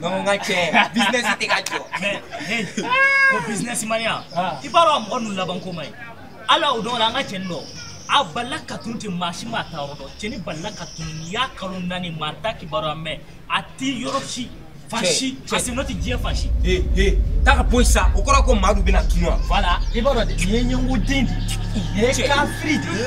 Nɔnɔ ka cɛ business tɛ ka jɔ. Mais hey, ko business mania. Ah. I b'a dɔn a mɔgɔ ninnu laban ko man ɲi. Hali o dɔw la an ka cɛnin dɔ a balila ka tunu ten maa si ma ta yɔrɔ dɔn cɛnin balila ka tunu n'i y'a kalo naani maa ta kibaruya mɛn a tɛ yɔrɔ si fasi a sen dɔ tɛ diɲɛ fasi. ee ee taa ka bɔ yen sa o kɔrɔ ko maa dun bɛna tunu wa. wala i b'a dɔn de nin ye ɲɛngo den de ye nin ye kafiri de ye.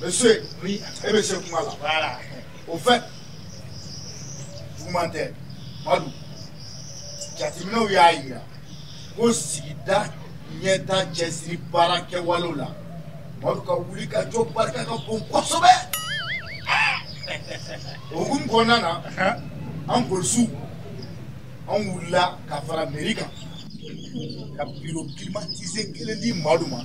monsieur oui e bɛ se kuma la voilà au fait juguman tɛ madu jateminɛw y'a jira ko sigida ɲɛta cɛsiri baara kɛwalew la madu ka wuli ka jɔ barika ka bon kosɛbɛ o hukumu kɔnɔna na an polisiw an wulila ka fara meri kan ka biro climatisé kelen di madu ma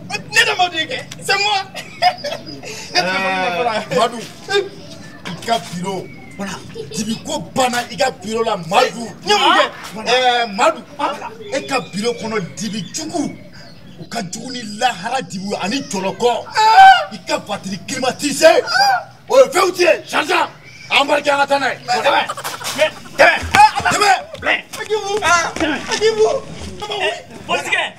Ne de ma d'i kɛ c'est moi Madu i ka biro dibi ko banna i ka biro la Madu n ye mun kɛ Madu e ka biro kɔnɔ dibi jugu u ka jugu ni lahara dibi ani jɔlɔkɔ i ka batiri climatisé o ye fɛnw ti ye changeant an bari kɛ an ka taa n'a ye tɛmɛ tɛmɛ tɛmɛ Akibu Akibu Politigɛ